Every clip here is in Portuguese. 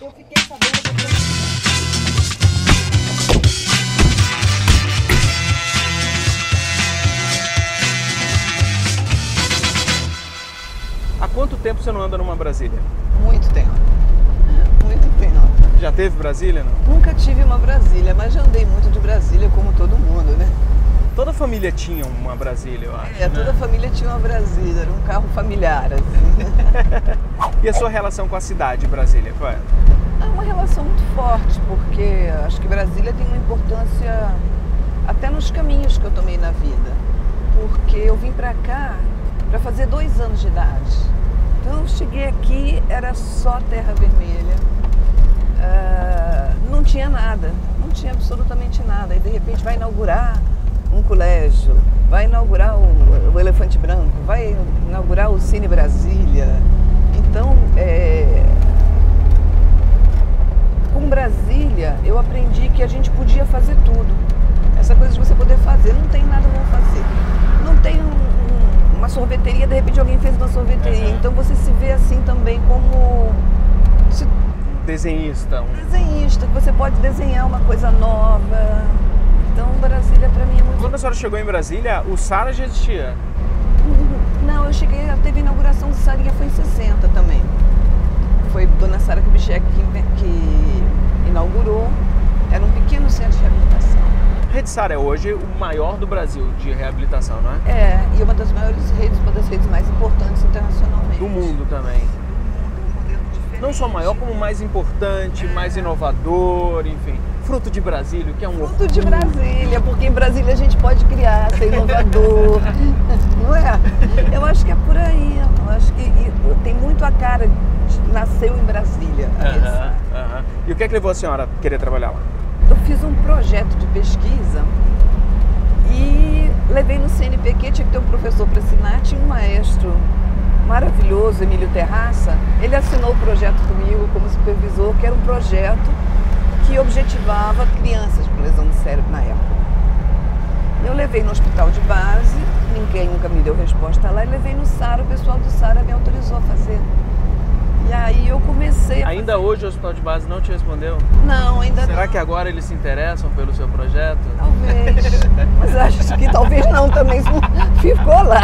Eu fiquei sabendo. Há quanto tempo você não anda numa Brasília? Muito tempo. Muito tempo. Já teve Brasília, não? Nunca tive uma Brasília, mas já andei muito de Brasília, como todo mundo, né? Toda família tinha uma Brasília, eu acho. É, toda a né? família tinha uma Brasília, era um carro familiar, assim. E a sua relação com a cidade, Brasília, qual é? É uma relação muito forte, porque acho que Brasília tem uma importância até nos caminhos que eu tomei na vida. Porque eu vim pra cá para fazer dois anos de idade. Então eu cheguei aqui, era só terra vermelha. Ah, não tinha nada, não tinha absolutamente nada. E de repente vai inaugurar um colégio, vai inaugurar o, o Elefante Branco, vai inaugurar o Cine Brasília. Então, é, com Brasília, eu aprendi que a gente podia fazer tudo. Essa coisa de você poder fazer, não tem nada, vou fazer. Não tem um- um- uma sorveteria, de repente alguém fez uma sorveteria. Então você se vê assim também como se- Desenhista, um desenhista, que você pode desenhar uma coisa nova. Então Brasília para mim é muito Quando a senhora chegou em Brasília, o Sara já existia. Não, eu cheguei, teve a inauguração do Sarinha foi em 60 também. Foi Dona Sara Kubitschek que, que inaugurou. Era um pequeno centro de reabilitação. Rede Sara é hoje o maior do Brasil de reabilitação, não é? É, e uma das maiores redes, uma das redes mais importantes internacionalmente. Do mundo também. Não só maior, como mais importante, mais inovador, enfim. Fruto de Brasília, que é um Fruto de Brasília, porque em Brasília a gente pode criar, ser inovador, não é? Eu acho que é por aí. Eu acho que e, tem muito a cara de nasceu em Brasília. Rede Aham, Sara. aham. E o que é que levou a senhora a querer trabalhar lá? eu fiz um projeto de pesquisa e levei no CNPq, tinha que ter um professor para assinar, tinha um maestro maravilhoso, Emílio Terraça, ele assinou o projeto comigo como supervisor, que era um projeto que objetivava crianças com lesão de cérebro na época. Eu levei no hospital de base, ninguém nunca me deu resposta lá, e levei no SARA, o pessoal do SARA me autorizou a fazer. E aí eu comecei a Ainda hoje o Hospital de Base não te respondeu? Não, ainda Será não. que agora eles se interessam pelo seu projeto? Talvez. Mas acho que talvez não também. isso Ficou lá.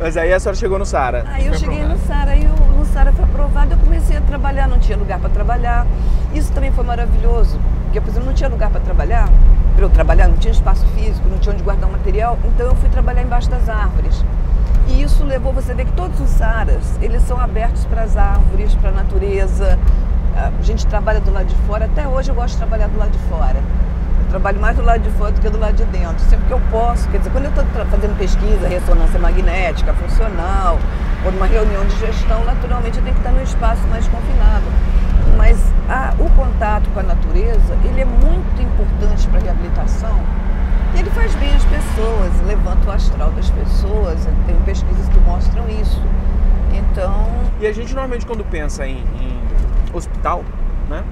Mas aí a senhora chegou no Sara. Aí eu cheguei no. SARA, aí o- no SARA foi aprovado, eu comecei a trabalhar, não tinha lugar para trabalhar. Isso também foi maravilhoso, porque, por exemplo, não tinha lugar para trabalhar, para eu trabalhar, não tinha espaço físico, não tinha onde guardar o material, então eu fui trabalhar embaixo das árvores. E isso levou você a ver que todos os SARAs, eles são abertos para as árvores, para a natureza. A gente trabalha do lado de fora, até hoje eu gosto de trabalhar do lado de fora. Eu trabalho mais do lado de fora do que do lado de dentro, sempre que eu posso. Quer dizer, quando eu estou fazendo pesquisa, ressonância magnética, funcional, ou numa reunião de gestão, naturalmente eu tenho que estar num espaço mais confinado. Mas a- o contato com a natureza, ele é muito importante para a reabilitação. E ele faz bem às pessoas, levanta o astral das pessoas. Tem pesquisas que mostram isso. Então, E a gente normalmente quando pensa em, em hospital, né?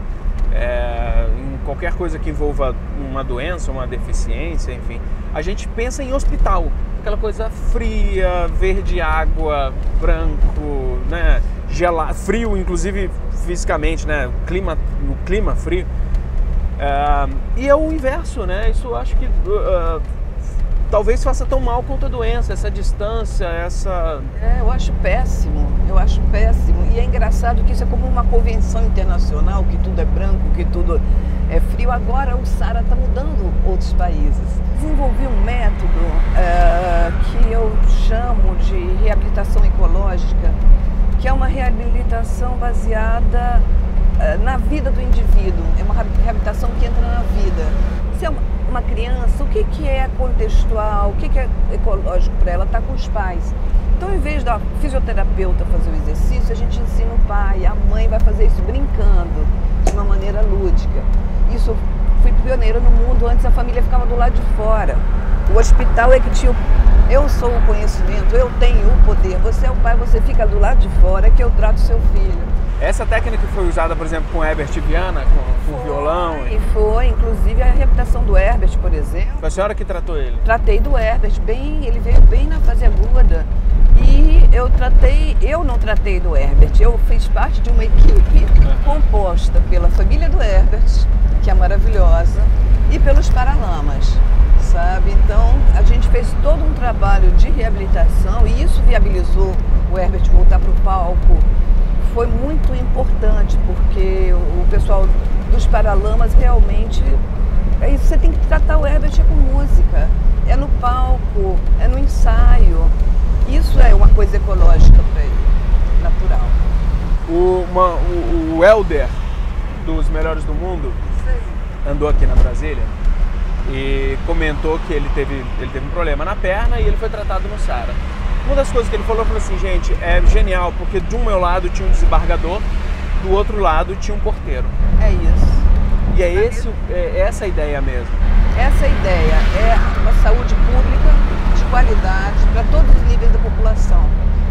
É, em qualquer coisa que envolva uma doença, uma deficiência, enfim, a gente pensa em hospital. Aquela coisa fria, verde água, branco, né? Gela, frio, inclusive fisicamente, né? Clima, o clima frio. É, e é o inverso, né? Isso eu acho que uh, talvez faça tão mal quanto a doença, essa distância, essa É, eu acho péssimo, eu acho péssimo. E é engraçado que isso é como uma convenção internacional, que tudo é branco, que tudo é frio. Agora o SARA está mudando outros países. Desenvolvi um método eh, que eu chamo de reabilitação ecológica, que é uma reabilitação baseada eh, na vida do indivíduo. É uma reabilitação que entra na vida. Se é uma, uma criança, o que, que é contextual, o que, que é ecológico para ela? Está com os pais. Então, em vez da fisioterapeuta fazer o exercício, a gente ensina o pai, a mãe vai fazer isso brincando, de uma maneira lúdica. Isso eu fui pioneira no mundo, antes a família ficava do lado de fora. O hospital é que tinha. o- Eu sou o conhecimento, eu tenho o poder. Você é o pai, você fica do lado de fora, que eu trato seu filho. Essa técnica foi usada, por exemplo, com Herbert Viana, com, com violão? E foi, inclusive a reabilitação do Herbert, por exemplo. Foi a senhora que tratou ele? Tratei do Herbert, bem, ele veio bem na fase aguda. E tratei, eu não tratei do Herbert, eu fiz parte de uma equipe composta pela família do Herbert, que é maravilhosa, e pelos Paralamas, sabe? Então a gente fez todo um trabalho de reabilitação e isso viabilizou o Herbert voltar para o palco foi muito importante, porque o pessoal dos Paralamas realmente. É você tem que tratar o Herbert é com música, é no palco, é no ensaio. Isso é uma coisa ecológica para ele, natural. O, uma, o, o Elder dos melhores do mundo andou aqui na Brasília e comentou que ele teve, ele teve um problema na perna e ele foi tratado no Sara. Uma das coisas que ele falou, falou assim, gente, é genial, porque de um meu lado tinha um desembargador, do outro lado tinha um porteiro. É isso. E é, esse, é essa a ideia mesmo. Essa ideia é uma saúde pública qualidade para todos os níveis da população.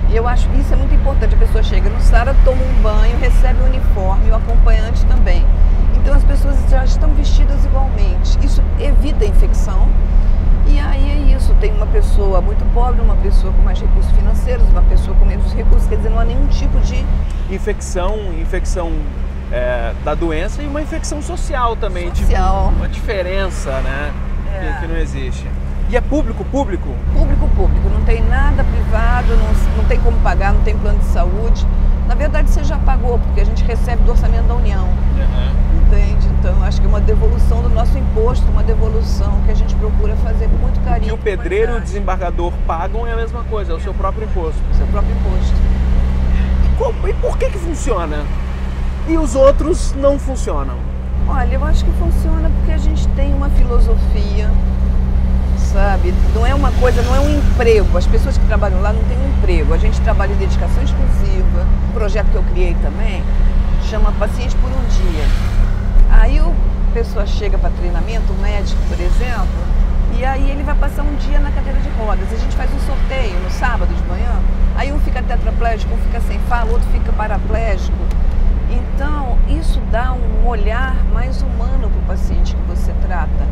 E eu acho que isso é muito importante. A pessoa chega no SARA, toma um banho, recebe o uniforme, o acompanhante também. Então as pessoas já estão vestidas igualmente. Isso evita a infecção e aí é isso, tem uma pessoa muito pobre, uma pessoa com mais recursos financeiros, uma pessoa com menos recursos, quer dizer, não há nenhum tipo de infecção, infecção é, da doença e uma infecção social também, social. Tipo, uma diferença, né, é. que, que, não existe. E é público, público? Público, público, não tem nada privado, não, não tem como pagar, não tem plano de saúde. Na verdade, você já pagou, porque a gente recebe do orçamento da União. Uhum. Entende? Então, acho que é uma devolução do nosso imposto, uma devolução que a gente procura fazer com muito carinho. Que o pedreiro e o desembargador pagam é a mesma coisa, é o seu próprio imposto. O seu próprio imposto. E, como, e por que que funciona? E os outros não funcionam? Olha, eu acho que funciona porque a gente tem uma filosofia, sabe? Não é uma coisa, não é um emprego. As pessoas que trabalham lá não têm um emprego. A gente trabalha em dedicação exclusiva. Um projeto que eu criei também chama Paciente por um Dia Aí o pessoa chega para treinamento, o médico, por exemplo, e aí ele vai passar um dia na cadeira de rodas. A gente faz um sorteio no sábado de manhã. Aí um fica tetraplégico, um fica sem fala, outro fica paraplégico. Então, isso dá um olhar mais humano para o paciente que você trata,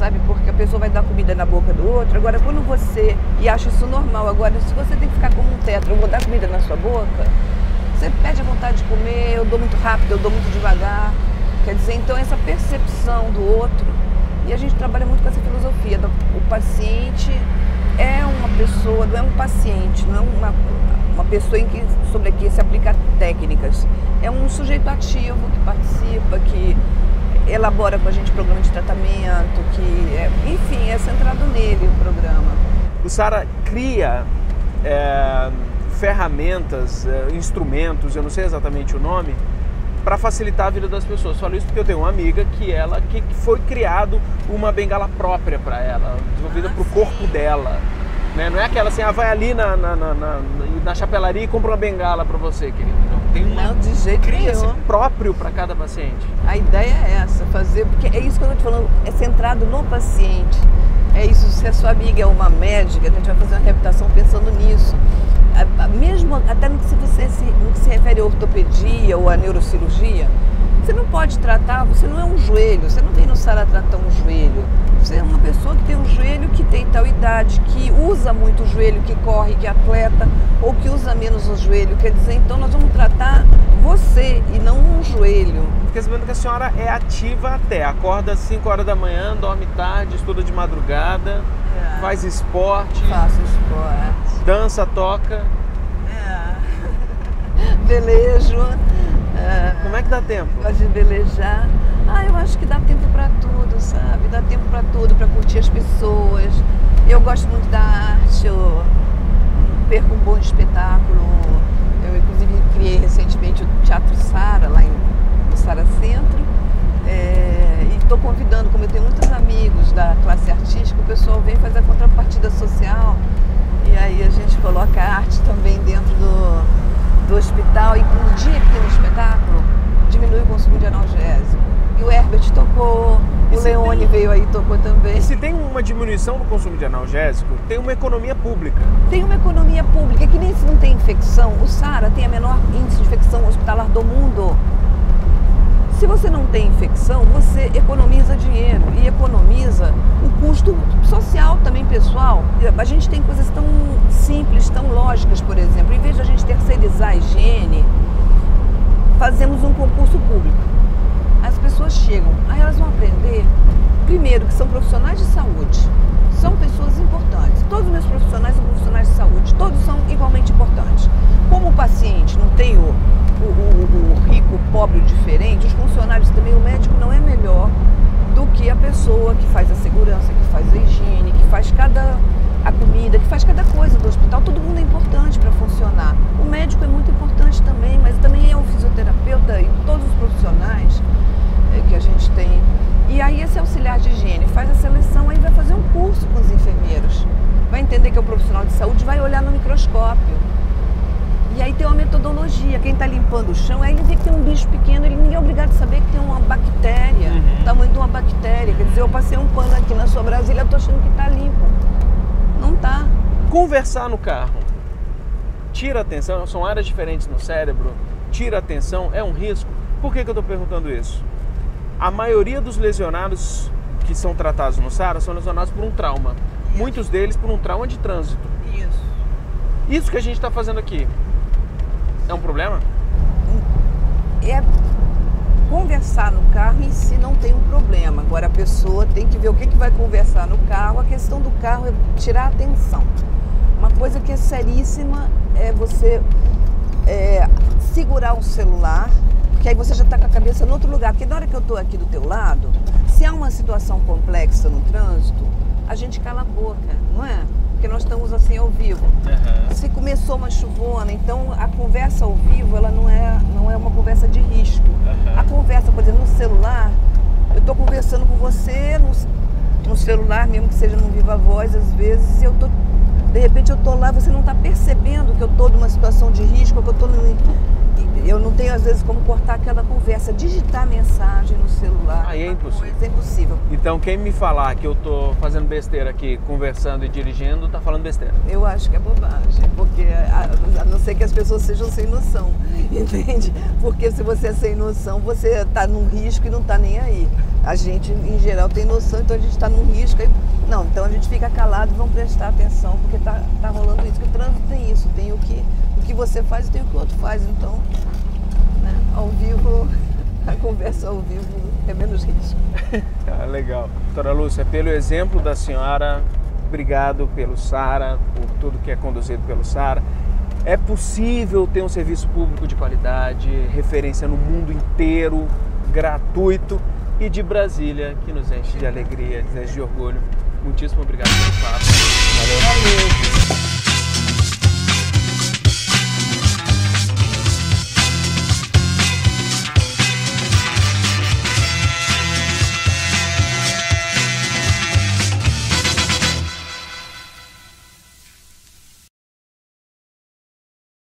sabe? Porque a pessoa vai dar comida na boca do outro. Agora, quando você. E acha isso normal. Agora, se você tem que ficar como um tetra, eu vou dar comida na sua boca, você pede a vontade de comer, eu dou muito rápido, eu dou muito devagar. Quer dizer, então essa percepção do outro, e a gente trabalha muito com essa filosofia, do, o paciente é uma pessoa, não é um paciente, não é uma, uma pessoa em que, sobre quem se aplica técnicas. É um sujeito ativo que participa, que elabora com a gente programa de tratamento, que, é, enfim, é centrado nele o programa. O Sara cria é, ferramentas, é, instrumentos, eu não sei exatamente o nome, para facilitar a vida das pessoas. Falo isso porque eu tenho uma amiga que ela que foi criado uma bengala própria para ela, desenvolvida ah, para o corpo dela. Né? Não é aquela assim, ah, vai ali na, na, na, na, na chapelaria e compra uma bengala para você, querido. Não, tem uma, Não, de jeito cria nenhum. próprio para cada paciente. A ideia é essa, fazer, porque é isso que eu estou te falando, é centrado no paciente. É isso, se a sua amiga é uma médica, a gente vai fazer uma reabilitação pensando nisso. Mesmo até no que se você se, no que se refere à ortopedia ou à neurocirurgia, você não pode tratar, você não é um joelho, você não vem no SARA tratar um joelho. Você é uma pessoa que tem um joelho que tem tal idade, que usa muito o joelho, que corre, que atleta, ou que usa menos o joelho. Quer dizer, então nós vamos tratar você e não um joelho. Fiquei sabendo que a senhora é ativa até, acorda às 5 horas da manhã, dorme tarde, estuda de madrugada, é. faz esporte. Faço esporte. Dança, toca. É. Velejo. Como é que dá tempo? Gosto de velejar. Ah, eu acho que dá tempo para tudo, sabe? Dá tempo para tudo, para curtir as pessoas. Eu gosto muito da arte, eu perco um bom espetáculo. Eu, inclusive, criei recentemente o Teatro Sara, lá em, no Sara Centro. É, e estou convidando, como eu tenho muitos amigos da classe artística, o pessoal vem fazer a contrapartida social. E aí a gente coloca a arte também dentro do, do hospital. E no dia que tem um espetáculo, diminui o consumo de analgésico. E o Herbert tocou, e o Leone tem... veio aí e tocou também. Se tem uma diminuição no consumo de analgésico, tem uma economia pública. Tem uma economia pública, é que nem se não tem infecção. O SARA tem a menor índice de infecção hospitalar do mundo se você não tem infecção, você economiza dinheiro e economiza o custo social também pessoal. A gente tem coisas tão simples, tão lógicas, por exemplo. Em vez de a gente terceirizar a higiene, fazemos um concurso público. As pessoas chegam, aí elas vão aprender, primeiro, que são profissionais de saúde, são pessoas importantes. Todos os meus profissionais são profissionais de saúde, todos são igualmente importantes. Como o paciente não tem o o, o, o rico, o pobre, o diferente, os funcionários também, o médico não é melhor do que a pessoa que faz a segurança, que faz a higiene, que faz cada a comida, que faz cada coisa do hospital. Todo mundo é importante para funcionar. O médico é muito importante também, mas também é o fisioterapeuta e todos os profissionais é, que a gente tem. E aí esse auxiliar de higiene faz a seleção, aí vai fazer um curso com os enfermeiros. Vai entender que é um profissional de saúde, vai olhar no microscópio e aí tem uma metodologia. Quem está limpando o chão, aí ele vê que tem um bicho pequeno, ele ninguém é obrigado a saber que tem uma bactéria, uhum. tamanho de uma bactéria. Quer dizer, eu passei um pano aqui na sua Brasília, estou achando que está limpo. Não está. Conversar no carro tira atenção, são áreas diferentes no cérebro, tira atenção, é um risco. Por que, que eu estou perguntando isso? A maioria dos lesionados que são tratados no SARA são lesionados por um trauma. Isso. Muitos deles por um trauma de trânsito. Isso. Isso que a gente está fazendo aqui é um problema? É conversar no carro em si não tem um problema. Agora a pessoa tem que ver o que, que vai conversar no carro. A questão do carro é tirar a atenção. Uma coisa que é seríssima é você é, segurar um celular, porque aí você já está com a cabeça no outro lugar. Porque na hora que eu estou aqui do teu lado, se há uma situação complexa no trânsito, a gente cala a boca, não é? porque nós estamos assim ao vivo. Uhum. Se começou uma chuvona, então a conversa ao vivo ela não é, não é uma conversa de risco. Uhum. A conversa, por exemplo, no celular, eu estou conversando com você no, no, celular, mesmo que seja no viva voz, às vezes, eu tô, de repente eu estou lá, você não está percebendo que eu estou numa situação de risco, que eu estou eu não tenho às cortar aquela conversa, digitar mensagem no celular. Aí é impossível. É impossível. Então quem me falar que eu tô fazendo besteira aqui, conversando e dirigindo, tá falando besteira. Eu acho que é bobagem, porque a, a não ser que as pessoas sejam sem noção, entende? Porque se você é sem noção, você tá num risco e não tá nem aí. A gente, em geral, tem noção, então a gente está num risco. E, não, então a gente fica calado e vamos prestar atenção, porque tá, tá rolando isso. Que o trânsito tem isso, tem o que, o que você faz e tem o que o outro faz. Então? Ao vivo, a conversa ao vivo é menos risco. ah, legal. Doutora Lúcia, pelo exemplo da senhora, obrigado pelo SARA, por tudo que é conduzido pelo SARA. É possível ter um serviço público de qualidade, referência no mundo inteiro, gratuito e de Brasília, que nos enche de alegria, de orgulho. Muitíssimo obrigado pelo papo. Valeu. Valeu.